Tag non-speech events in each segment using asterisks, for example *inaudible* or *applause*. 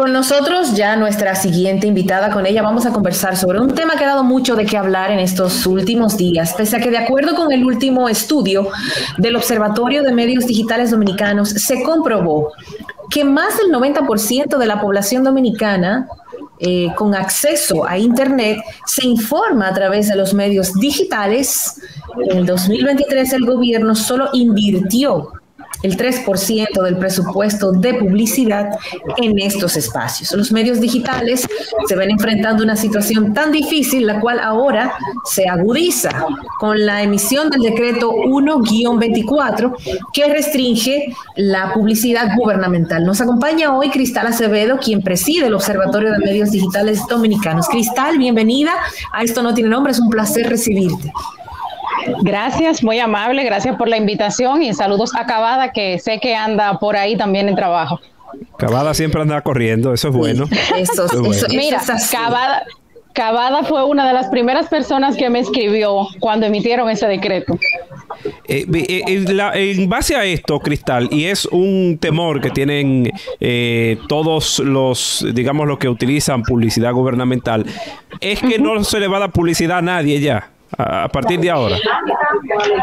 Con nosotros ya nuestra siguiente invitada, con ella vamos a conversar sobre un tema que ha dado mucho de qué hablar en estos últimos días, pese a que de acuerdo con el último estudio del Observatorio de Medios Digitales Dominicanos, se comprobó que más del 90% de la población dominicana eh, con acceso a Internet se informa a través de los medios digitales. En el 2023 el gobierno solo invirtió el 3% del presupuesto de publicidad en estos espacios. Los medios digitales se ven enfrentando una situación tan difícil, la cual ahora se agudiza con la emisión del decreto 1-24 que restringe la publicidad gubernamental. Nos acompaña hoy Cristal Acevedo, quien preside el Observatorio de Medios Digitales Dominicanos. Cristal, bienvenida a Esto No Tiene Nombre, es un placer recibirte. Gracias, muy amable, gracias por la invitación y saludos a Cavada, que sé que anda por ahí también en trabajo. Cavada siempre anda corriendo, eso es bueno. Eso, Mira, Cavada, Cavada fue una de las primeras personas que me escribió cuando emitieron ese decreto. Eh, eh, eh, en base a esto, Cristal, y es un temor que tienen todos los, digamos, los que utilizan publicidad gubernamental, es que no se le va a dar publicidad a nadie ya a partir de ahora?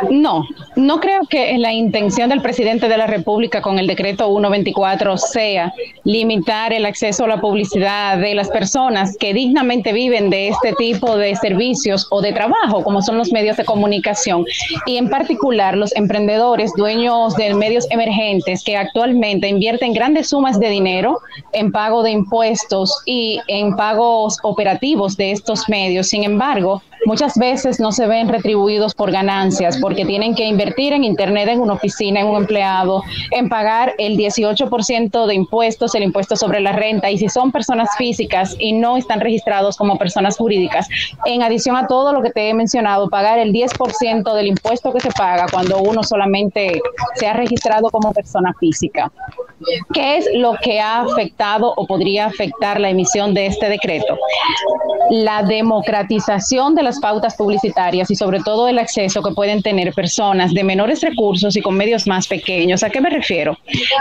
No, no creo que la intención del presidente de la República con el decreto 124 sea limitar el acceso a la publicidad de las personas que dignamente viven de este tipo de servicios o de trabajo, como son los medios de comunicación, y en particular los emprendedores, dueños de medios emergentes que actualmente invierten grandes sumas de dinero en pago de impuestos y en pagos operativos de estos medios. Sin embargo, muchas veces no se ven retribuidos por ganancias porque tienen que invertir en Internet, en una oficina, en un empleado, en pagar el 18% de impuestos, el impuesto sobre la renta, y si son personas físicas y no están registrados como personas jurídicas, en adición a todo lo que te he mencionado, pagar el 10% del impuesto que se paga cuando uno solamente se ha registrado como persona física. ¿Qué es lo que ha afectado o podría afectar la emisión de este decreto? La democratización de las pautas publicitarias y sobre todo el acceso que pueden tener personas de menores recursos y con medios más pequeños. ¿A qué me refiero?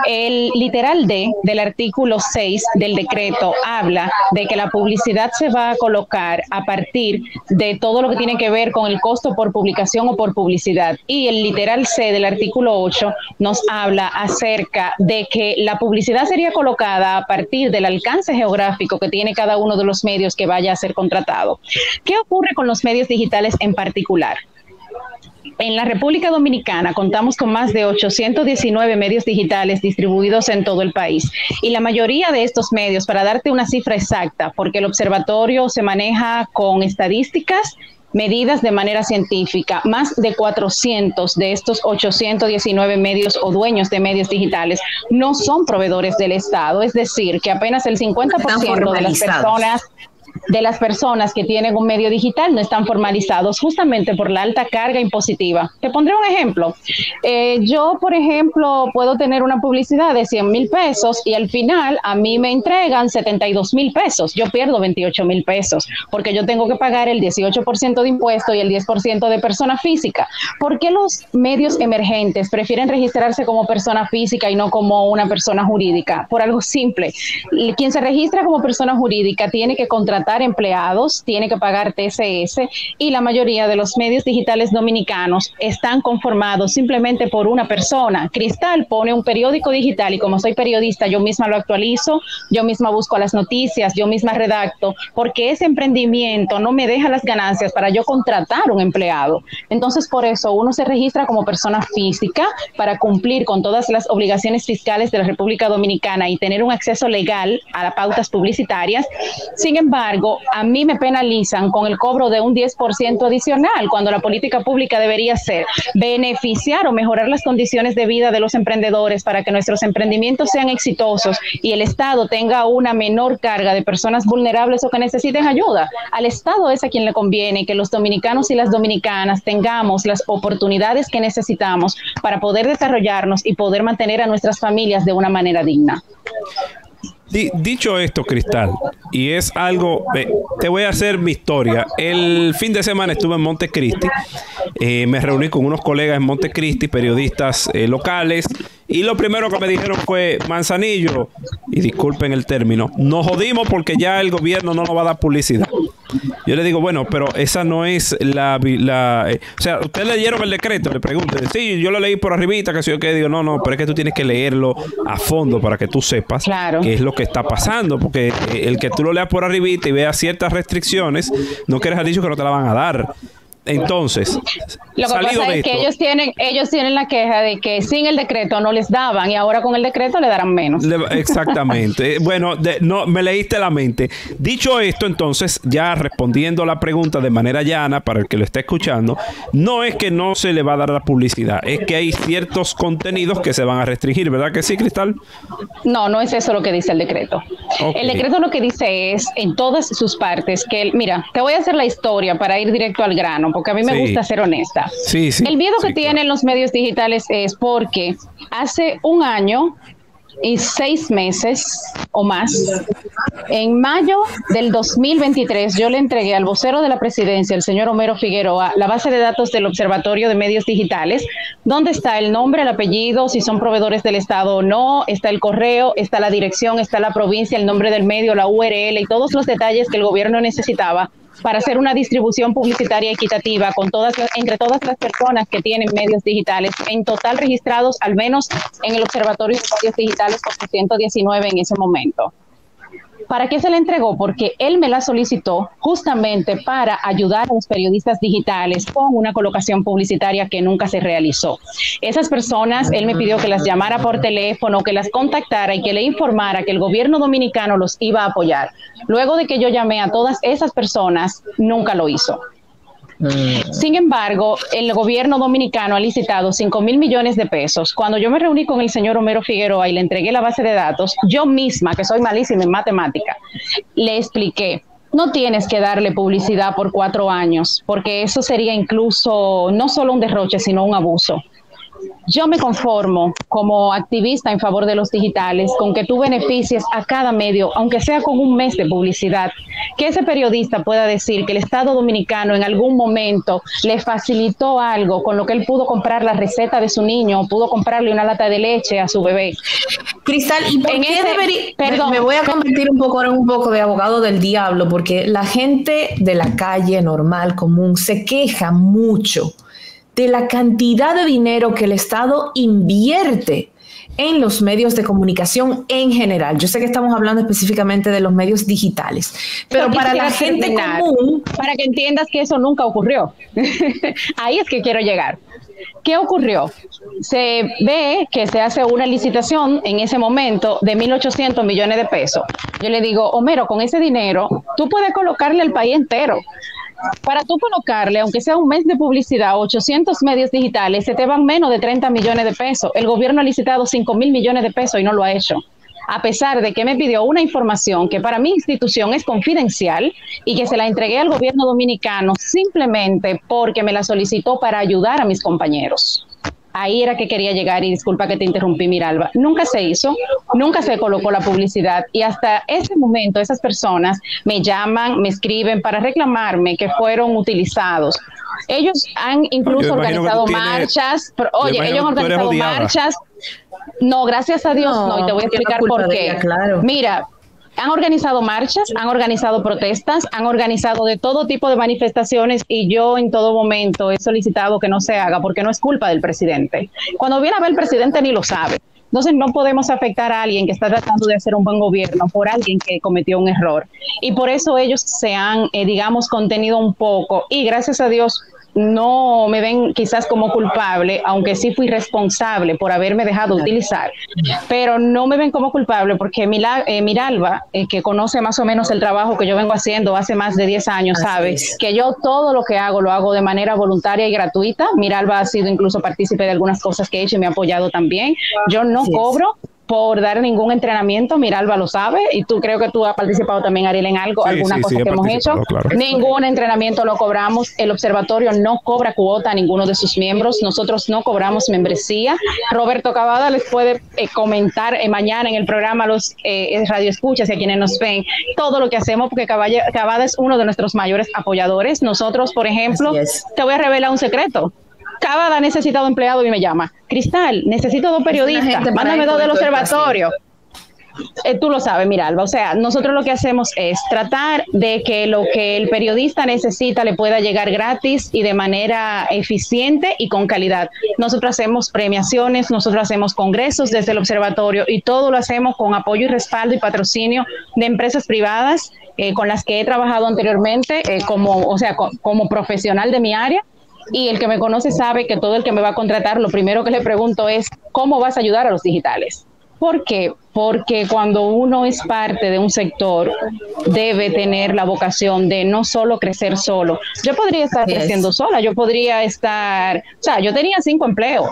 El literal D del artículo 6 del decreto habla de que la publicidad se va a colocar a partir de todo lo que tiene que ver con el costo por publicación o por publicidad. Y el literal C del artículo 8 nos habla acerca de que la publicidad sería colocada a partir del alcance geográfico que tiene cada uno de los medios que vaya a ser contratado. ¿Qué ocurre con los medios digitales en particular? En la República Dominicana contamos con más de 819 medios digitales distribuidos en todo el país y la mayoría de estos medios, para darte una cifra exacta, porque el observatorio se maneja con estadísticas medidas de manera científica. Más de 400 de estos 819 medios o dueños de medios digitales no son proveedores del Estado, es decir, que apenas el 50% de las personas de las personas que tienen un medio digital no están formalizados justamente por la alta carga impositiva. Te pondré un ejemplo. Eh, yo, por ejemplo, puedo tener una publicidad de 100 mil pesos y al final a mí me entregan 72 mil pesos. Yo pierdo 28 mil pesos porque yo tengo que pagar el 18% de impuesto y el 10% de persona física. ¿Por qué los medios emergentes prefieren registrarse como persona física y no como una persona jurídica? Por algo simple. Quien se registra como persona jurídica tiene que contratar empleados, tiene que pagar TCS y la mayoría de los medios digitales dominicanos están conformados simplemente por una persona. Cristal pone un periódico digital y como soy periodista yo misma lo actualizo, yo misma busco las noticias, yo misma redacto, porque ese emprendimiento no me deja las ganancias para yo contratar un empleado. Entonces por eso uno se registra como persona física para cumplir con todas las obligaciones fiscales de la República Dominicana y tener un acceso legal a las pautas publicitarias. Sin embargo, a mí me penalizan con el cobro de un 10% adicional, cuando la política pública debería ser beneficiar o mejorar las condiciones de vida de los emprendedores para que nuestros emprendimientos sean exitosos y el Estado tenga una menor carga de personas vulnerables o que necesiten ayuda. Al Estado es a quien le conviene que los dominicanos y las dominicanas tengamos las oportunidades que necesitamos para poder desarrollarnos y poder mantener a nuestras familias de una manera digna dicho esto, Cristal, y es algo, te voy a hacer mi historia. El fin de semana estuve en Montecristi, eh, me reuní con unos colegas en Montecristi, periodistas eh, locales, y lo primero que me dijeron fue, Manzanillo, y disculpen el término, nos jodimos porque ya el gobierno no nos va a dar publicidad. Yo le digo, bueno, pero esa no es la... la eh, o sea, ustedes leyeron el decreto, le pregunto. Sí, yo lo leí por arribita, que si yo que digo, no, no, pero es que tú tienes que leerlo a fondo para que tú sepas qué es lo que está pasando, porque el que tú lo leas por arribita y veas ciertas restricciones, no quieres dicho que no te la van a dar. Entonces, lo que pasa es que ellos tienen, ellos tienen la queja de que sin el decreto no les daban y ahora con el decreto le darán menos. exactamente. *laughs* bueno, no me leíste la mente. Dicho esto, entonces, ya respondiendo a la pregunta de manera llana para el que lo esté escuchando, no es que no se le va a dar la publicidad, es que hay ciertos contenidos que se van a restringir, ¿verdad que sí, Cristal? No, no es eso lo que dice el decreto. El decreto lo que dice es en todas sus partes que, mira, te voy a hacer la historia para ir directo al grano porque a mí me gusta ser honesta. Sí, el miedo que tienen los medios digitales es porque hace un año y seis meses o más, en mayo del 2023, yo le entregué al vocero de la presidencia, el señor Homero Figueroa, la base de datos del Observatorio de Medios Digitales, donde está el nombre, el apellido, si son proveedores del Estado o no, está el correo, está la dirección, está la provincia, el nombre del medio, la URL y todos los detalles que el gobierno necesitaba para hacer una distribución publicitaria equitativa con todas entre todas las personas que tienen medios digitales, en total registrados al menos en el Observatorio de Medios Digitales 419 en ese momento. ¿Para qué se le entregó? Porque él me la solicitó justamente para ayudar a los periodistas digitales con una colocación publicitaria que nunca se realizó. Esas personas, él me pidió que las llamara por teléfono, que las contactara y que le informara que el gobierno dominicano los iba a apoyar. Luego de que yo llamé a todas esas personas, nunca lo hizo. Mm. Sin embargo, el gobierno dominicano ha licitado 5 mil millones de pesos. Cuando yo me reuní con el señor Homero Figueroa y le entregué la base de datos, yo misma, que soy malísima en matemática, le expliqué, no tienes que darle publicidad por cuatro años, porque eso sería incluso no solo un derroche, sino un abuso. Yo me conformo como activista en favor de los digitales con que tú beneficies a cada medio, aunque sea con un mes de publicidad, que ese periodista pueda decir que el Estado dominicano en algún momento le facilitó algo con lo que él pudo comprar la receta de su niño, o pudo comprarle una lata de leche a su bebé. Cristal, ¿y por qué debería, perdón, me voy a convertir un poco en un poco de abogado del diablo, porque la gente de la calle normal, común, se queja mucho de la cantidad de dinero que el Estado invierte en los medios de comunicación en general. Yo sé que estamos hablando específicamente de los medios digitales, pero, para la gente común... Para que entiendas que eso nunca ocurrió. *laughs* Ahí es que quiero llegar. ¿Qué ocurrió? Se ve que se hace una licitación en ese momento de 1.800 millones de pesos. Yo le digo, Homero, con ese dinero tú puedes colocarle al país entero. Para tú colocarle, aunque sea un mes de publicidad, 800 medios digitales, se te van menos de 30 millones de pesos. El gobierno ha licitado 5 mil millones de pesos y no lo ha hecho. A pesar de que me pidió una información que para mi institución es confidencial y que se la entregué al gobierno dominicano simplemente porque me la solicitó para ayudar a mis compañeros ahí era que quería llegar y disculpa que te interrumpí, Miralba. Nunca se hizo, nunca se colocó la publicidad y hasta ese momento esas personas me llaman, me escriben para reclamarme que fueron utilizados. Ellos han incluso organizado marchas, oye, ellos han organizado marchas. No, gracias a Dios no, y te voy a explicar por qué. Mira, han organizado marchas, han organizado protestas, han organizado de todo tipo de manifestaciones y yo en todo momento he solicitado que no se haga porque no es culpa del presidente. Cuando viene a ver el presidente ni lo sabe. Entonces no podemos afectar a alguien que está tratando de hacer un buen gobierno por alguien que cometió un error. Y por eso ellos se han, eh, digamos, contenido un poco. Y gracias a Dios no me ven quizás como culpable, aunque sí fui responsable por haberme dejado utilizar, pero no me ven como culpable porque eh, Miralba, eh, que conoce más o menos el trabajo que yo vengo haciendo hace más de 10 años, sabe que yo todo lo que hago lo hago de manera voluntaria y gratuita. Miralba ha sido incluso partícipe de algunas cosas que he hecho y me ha apoyado también. Yo no cobro por dar ningún entrenamiento, Miralba lo sabe, y tú creo que tú has participado también, Ariel, en algo, alguna cosa que hemos hecho. Ningún entrenamiento lo cobramos, el observatorio no cobra cuota a ninguno de sus miembros, nosotros no cobramos membresía. Roberto Cavada les puede eh, comentar eh, mañana en el programa los eh, radioescuchas y a quienes nos ven todo lo que hacemos, porque Cavada es uno de nuestros mayores apoyadores. Nosotros, por ejemplo, te voy a revelar un secreto Cábada ha necesitado empleado y me llama. Cristal, necesito dos periodistas, mándame dos del observatorio. eh, tú lo sabes, mira, Alba, o sea, nosotros lo que hacemos es tratar de que lo que el periodista necesita le pueda llegar gratis y de manera eficiente y con calidad. Nosotros hacemos premiaciones, nosotros hacemos congresos desde el observatorio y todo lo hacemos con apoyo y respaldo y patrocinio de empresas privadas eh, con las que he trabajado anteriormente eh, como, o sea, como profesional de mi área y el que me conoce sabe que todo el que me va a contratar, lo primero que le pregunto es, ¿cómo vas a ayudar a los digitales? ¿Por qué? Porque cuando uno es parte de un sector, debe tener la vocación de no solo crecer solo. Yo podría estar creciendo sola, yo podría estar, o sea, yo tenía cinco empleos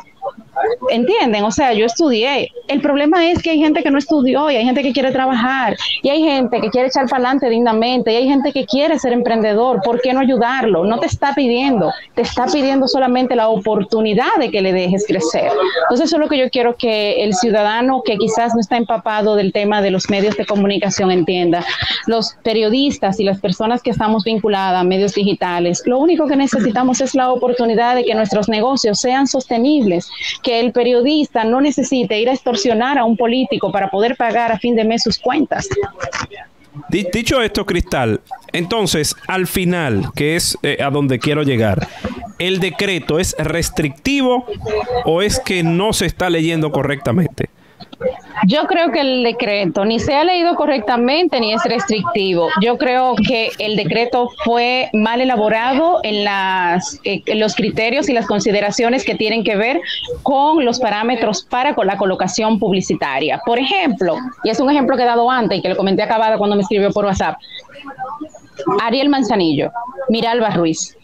¿Entienden? O sea, yo estudié. El problema es que hay gente que no estudió y hay gente que quiere trabajar y hay gente que quiere echar para adelante dignamente y hay gente que quiere ser emprendedor. ¿Por qué no ayudarlo? No te está pidiendo, te está pidiendo solamente la oportunidad de que le dejes crecer. Entonces, eso es lo que yo quiero que el ciudadano que quizás no está empapado del tema de los medios de comunicación entienda. Los periodistas y las personas que estamos vinculadas a medios digitales, lo único que necesitamos es la oportunidad de que nuestros negocios sean sostenibles que el periodista no necesite ir a extorsionar a un político para poder pagar a fin de mes sus cuentas. Dicho esto, Cristal, entonces, al final, que es eh, a donde quiero llegar, ¿el decreto es restrictivo o es que no se está leyendo correctamente? Yo creo que el decreto ni se ha leído correctamente ni es restrictivo. Yo creo que el decreto fue mal elaborado en, las, eh, los criterios y las consideraciones que tienen que ver con los parámetros para la colocación publicitaria. Por ejemplo, y es un ejemplo que he dado antes y que le comenté acabada cuando me escribió por WhatsApp, Ariel Manzanillo, Miralba Ruiz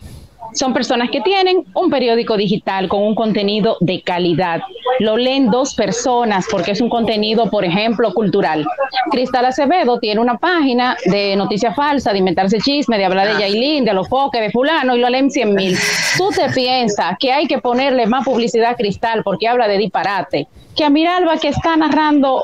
son personas que tienen un periódico digital con un contenido de calidad. Lo leen dos personas porque es un contenido, por ejemplo, cultural. Cristal Acevedo tiene una página de noticia falsa, de inventarse chisme, de hablar de ah. Yailin, de los foques, de fulano, y lo leen 100 mil. Tú te *laughs* piensas que hay que ponerle más publicidad a Cristal porque habla de disparate que a Miralba que está narrando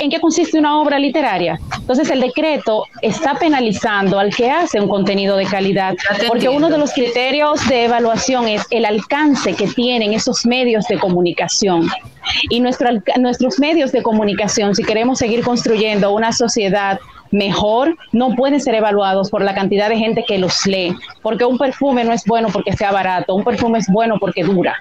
en qué consiste una obra literaria. Entonces el decreto está penalizando al que hace un contenido de calidad, porque uno de los criterios de evaluación es el alcance que tienen esos medios de comunicación. Y nuestro, nuestros medios de comunicación, si queremos seguir construyendo una sociedad mejor, no pueden ser evaluados por la cantidad de gente que los lee, porque un perfume no es bueno porque sea barato, un perfume es bueno porque dura.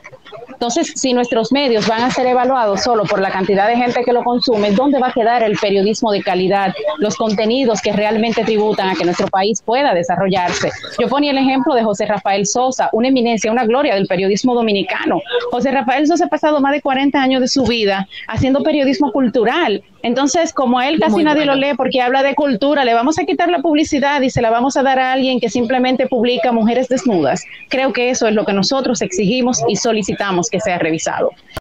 Entonces, si nuestros medios van a ser evaluados solo por la cantidad de gente que lo consume, ¿dónde va a quedar el periodismo de calidad, los contenidos que realmente tributan a que nuestro país pueda desarrollarse? Yo ponía el ejemplo de José Rafael Sosa, una eminencia, una gloria del periodismo dominicano. José Rafael Sosa ha pasado más de 40 años de su vida haciendo periodismo cultural. Entonces, como a él casi nadie lo lee porque habla de cultura, le vamos a quitar la publicidad y se la vamos a dar a alguien que simplemente publica mujeres desnudas. Creo que eso es lo que nosotros exigimos y solicitamos que sea revisado.